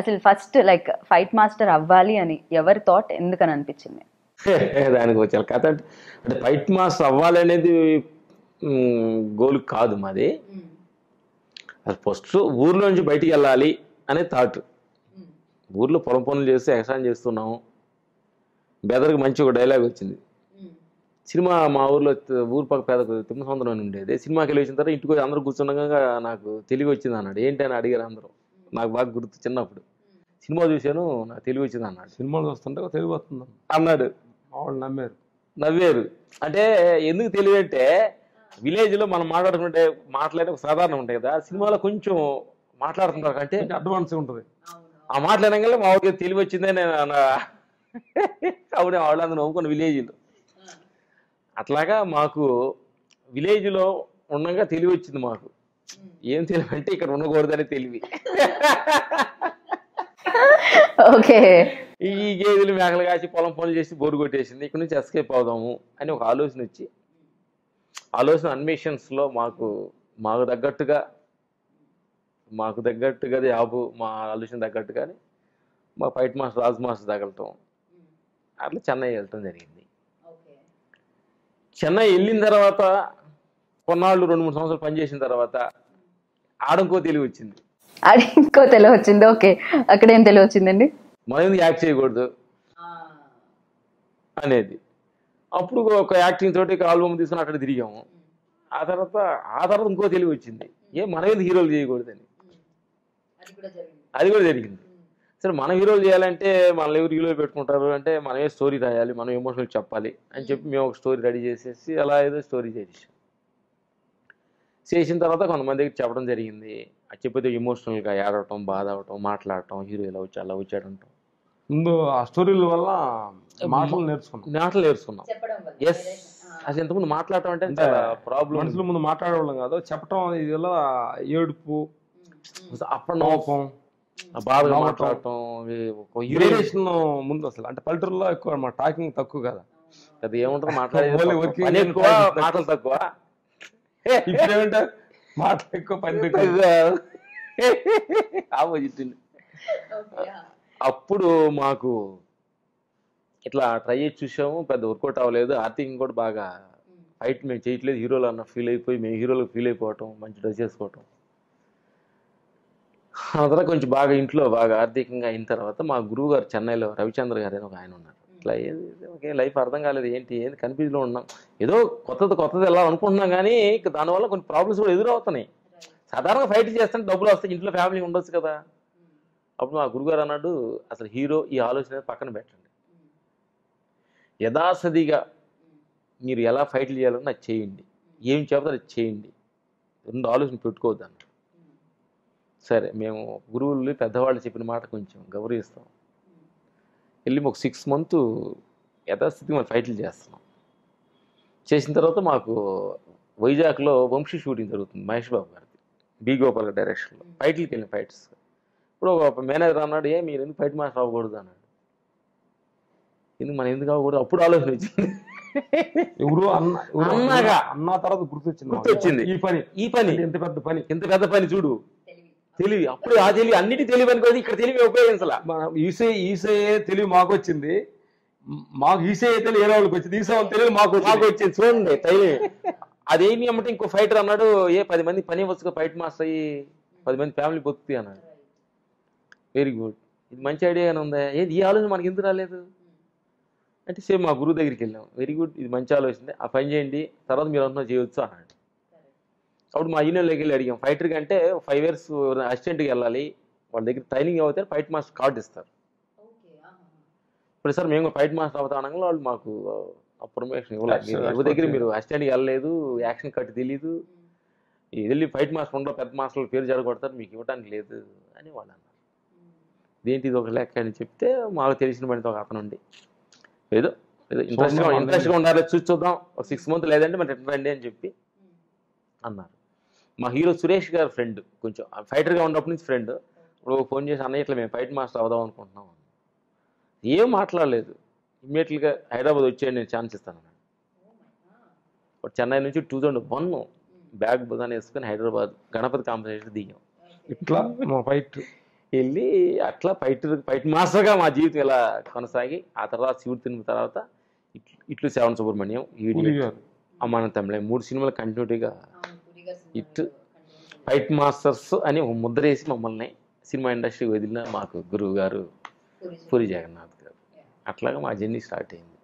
అసలు first like fight master అవ్వాలి అని ఎవరి థాట్ ఎందుకని అనిపించింది? దానికి వచ్చాను కథ అంటే ఫైట్ మాస్టర్ అవ్వాలనేది గోల్ కాదు మాది. అది ఫస్ట్ ఊర్లో నుంచి బయటికి వెళ్ళాలి అనే థాట్ ఊర్లో పొలం పనులు చేస్తూ ఎక్స్ట్రాన్ చేస్తున్నాము. బెదర్కి మంచి ఒక డైలాగ్ వచ్చింది. సినిమా మా ఊర్లో ఊరు పక్క పేద తిమ్మసముద్రం అని ఉండేది. సినిమాకి వెళ్ళి వచ్చిన తర్వాత ఇంటికి అందరూ కూర్చుండగా నాకు తెలివి వచ్చింది అన్నాడు. ఏంటి అని అడిగారు అందరూ. నాకు బాగా గుర్తు చిన్నప్పుడు. సినిమా చూశాను నాకు తెలివి వచ్చింది అన్నాడు. సినిమాలు చూస్తుంటే తెలుగు వస్తుంది. అన్నాడు. మా వాళ్ళు నమ్మారు. నవ్వారు. అంటే ఎందుకు తెలివి అంటే విలేజ్లో మనం మాట్లాడుకుంటే మాట్లాడే ఒక సాధారణ ఉంటాయి కదా సినిమాలో కొంచెం మాట్లాడుతుంటారు కొంచెం అడ్వాన్స్ ఉంటుంది. ఆ మాట్లాడగానే మా ఊరికి తెలివి వచ్చిందే నేను అవునే వాళ్ళందరూ నవ్వుకున్న విలేజ్లో. అట్లాగా మాకు విలేజ్లో ఉండగా తెలివి వచ్చింది మాకు. ఏం తెలివి అంటే ఇక్కడ ఉండకూడదని తెలివి. ఓకే. ఈ గేదెలు మేకలు కాసి పొలం పనులు చేసి బోరు కొట్టేసింది. ఇక్కడ నుంచి ఎస్కేప్ అవుదాము అని ఒక ఆలోచన వచ్చి ఆలోచన అన్వేషన్స్లో మాకు మాకు తగ్గట్టుగా మాకు తగ్గట్టుగా జాబు మా ఆలోచన తగ్గట్టుగానే మా ఫైట్ మాస్టర్ రాజ్ మాస్టర్ తగలటం. అట్లా చెన్నై వెళ్ళటం జరిగింది. చెన్నై వెళ్ళిన తర్వాత కొన్నాళ్ళు రెండు మూడు సంవత్సరాలు పనిచేసిన తర్వాత ఆడంకో తెలివి వచ్చింది. అది ఇంకో తెలివి వచ్చింది. ఓకే. అక్కడ ఏం తెలివి వచ్చిందండి? మనం యాక్ట్ చేయకూడదు? అనేది. అప్పుడు ఒక యాక్టింగ్ తోటి ఆల్బమ్ తీసుకుని అక్కడ తిరిగాము. ఆ తర్వాత ఆ తర్వాత ఇంకో తెలివి వచ్చింది. ఏ మనం ఎందుకు హీరోలు చేయకూడదని? అది కూడా జరిగింది. సరే మన హీరోలు చేయాలంటే మనల్ని ఎవరు హీరోలు పెట్టుకుంటారు అంటే మనమే స్టోరీ రాయాలి మనం ఎమోషనల్ చెప్పాలి అని చెప్పి మేము ఒక స్టోరీ రెడీ చేసేసి అలా ఏదో స్టోరీ చేసేసాం. చేసిన తర్వాత కొంతమందికి చెప్పడం జరిగింది. అది చెప్పితే ఎమోషనల్గా ఏడవటం బాధ అవటం మాట్లాడటం హీరో ఇలా వచ్చి అలా వచ్చాడంటాం ముందు ఆ స్టోరీల వల్ల మాటలు నేర్చుకున్నాం. మాటలు నేర్చుకున్నాం. ఎస్ అసలు ఇంతకుముందు మాట్లాడటం అంటే ప్రాబ్లం మనుషుల ముందు మాట్లాడేవాళ్ళం కాదు. చెప్పటం ఇది వల్ల ఏడుపు అప్పుడు కోపం బాధగా. మాట్లాడటం ముందు అసలు. అంటే పల్లెటూరులో ఎక్కువ మా టాకింగ్ తక్కువ కదా. అది ఏముంటుంది మాట్లాడేది talking మాటలు తక్కువ. ఇప్పుడు ఏమంటే మాటలు ఎక్కువ పని ఆపోజిట్ అప్పుడు మాకు ఇట్లా ట్రై చేసి చూసాము పెద్ద వర్కౌట్ అవ్వలేదు. ఆర్థికంగా కూడా బాగా ఫైట్ మేము చేయట్లేదు. హీరోలు అన్న ఫీల్ అయిపోయి మేము హీరోలకు ఫీల్ అయిపోవటం మంచి డ్రెస్ చేసుకోవటం. ఆ తర్వాత కొంచెం బాగా ఇంట్లో బాగా ఆర్థికంగా అయిన తర్వాత మా గురువు గారు చెన్నైలో రవిచంద్ర గారు అని ఒక ఆయన ఉన్నారు. ఇట్లా ఏంది ఓకే లైఫ్ అర్థం కాలేదు. ఏంటి? ఏంది? కన్ఫ్యూజ్లో ఉన్నాం. ఏదో కొత్తది కొత్తది వెళ్ళాలనుకుంటున్నాం కానీ ఇక దానివల్ల కొన్ని ప్రాబ్లమ్స్ కూడా ఎదురవుతున్నాయి. సాధారణంగా ఫైట్ చేస్తే డబ్బులు వస్తాయి. ఇంట్లో ఫ్యామిలీ ఉండొచ్చు కదా. అప్పుడు మా గురుగారు అన్నాడు అసలు హీరో ఈ ఆలోచన పక్కన పెట్టండి. యథాసదిగా మీరు ఎలా ఫైట్లు చేయాలన్నా అది చేయండి. ఏం చెబుతారో అది చేయండి. రెండు ఆలోచన పెట్టుకోవద్దు అన్నాడు. సరే మేము గురువులు పెద్దవాళ్ళు చెప్పిన మాట కొంచెం గౌరవిస్తాం. వెళ్ళి ఒక సిక్స్ మంత్ యథాస్థితి మనం ఫైట్లు చేస్తున్నాం. చేసిన తర్వాత మాకు వైజాగ్లో వంశీ షూటింగ్ జరుగుతుంది మహేష్ బాబు గారిది బి గోపాల్ గారి డైరెక్షన్లో ఫైట్లకి వెళ్ళిన ఫైట్స్ ఇప్పుడు ఒక మేనేజర్ అన్నాడు ఏ మీరు ఎందుకు ఫైట్ మాస్టర్ అవ్వకూడదు అన్నాడు. ఎందుకు మనం ఎందుకు అవ్వకూడదు? అప్పుడు ఆలోచన వచ్చింది. ఎవరు అన్న అన్నగా. అన్న తర్వాత గుర్తొచ్చింది గుర్తొచ్చింది. ఈ పని. ఈ పని. ఎంత పెద్ద పని. ఎంత పెద్ద పని చూడు. తెలివి అప్పుడు ఆ తెలివి అన్నిటి తెలివి అనుకోదు ఇక్కడ తెలివి ఉపయోగించాల. మన ఈసే ఈసే తెలివి మాకు వచ్చింది మాకు ఈసే తెలివి ఏ వాళ్ళకి వచ్చింది? ఈసే తెలివి మాకు మాకు వచ్చింది. చూడండి తెలివి అదేమి అమ్మంటే ఇంకో ఫైటర్ అన్నాడు ఏ పది మంది పని వచ్చుకో ఫైట్ మాస్టర్ అయ్యి పది మంది ఫ్యామిలీ బతుకుతాయి అన్నాడు. వెరీ గుడ్ ఇది మంచి ఐడియాగానే ఉందా? ఏది ఈ ఆలోచన మనకి ఎందుకు రాలేదు? అంటే సేమ్ మా గురువు దగ్గరికి వెళ్ళాం. వెరీ గుడ్ ఇది మంచి ఆలోచన. ఆ పని చేయండి తర్వాత మీరు అంతా చేయొచ్చు అన్నాడు. అప్పుడు మా యూనియన్లోకి వెళ్ళి అడిగాం ఫైటర్ కంటే ఫైవ్ ఇయర్స్ అసిస్టెంట్కి వెళ్ళాలి. వాళ్ళ దగ్గర ట్రైనింగ్ అవుతారు ఫైట్ మాస్టర్ కార్డు ఇస్తారు. ఇప్పుడు సార్ మేము ఫైట్ మాస్టర్ అవుతా అనగా వాళ్ళు మాకు ప్రమోషన్ ఇవ్వలేదు ఎవరి దగ్గర మీరు అసిస్టెంట్కి వెళ్ళలేదు యాక్షన్ కట్ తెలీదు. వెళ్ళి ఫైట్ మాస్టర్ ఉండవు పెద్ద మాస్టర్ల పేరు జరగొడతారు మీకు ఇవ్వడానికి లేదు అని వాళ్ళు అన్నారు. ఇదేంటి ఇది ఒక లెక్క అని చెప్తే మాకు తెలిసిన పనితో ఒక అతను ఉండి ఏదో ఏదో ఇంట్రెస్ట్గా. ఇంట్రెస్ట్గా ఉండాలి చూసి చూద్దాం ఒక సిక్స్ మంత్ లేదంటే మరి రిటర్న్ రండి అని చెప్పి అన్నారు. మా హీరో సురేష్ గారు ఫ్రెండ్ కొంచెం ఫైటర్గా ఉన్నప్పటి నుంచి ఫ్రెండ్ ఇప్పుడు ఫోన్ చేసి అన్నయ్య ఇట్లా మేము ఫైట్ మాస్టర్ అవుదాం అనుకుంటున్నాం. ఏం మాట్లాడలేదు. ఇమ్మీడియట్గా హైదరాబాద్ వచ్చేయండి నేను ఛాన్స్ ఇస్తాను చెన్నై నుంచి టూ థౌజండ్ వన్ బ్యాగ్ బుధాన్ని వేసుకొని హైదరాబాద్ గణపతి కాంపిటీషన్ దిగాం. ఇట్లా మా ఫైట్ వెళ్ళి అట్లా ఫైట్ ఫైట్ మాస్టర్గా మా జీవితం ఇలా కొనసాగి ఆ తర్వాత శివుడు తిన్న తర్వాత ఇట్లు ఇట్లు శ్రవణ సుబ్రహ్మణ్యం ఈడి అమ్మాన తమిళ మూడు సినిమాలు కంటిన్యూటీగా ఇట్ ఫైట్ మాస్టర్స్ అని ఒక ముద్ర వేసి మమ్మల్ని సినిమా ఇండస్ట్రీ వదిలిన మాకు గురువు గారు పూరి జగన్నాథ్ గారు. అట్లాగా మా జర్నీ స్టార్ట్ అయింది.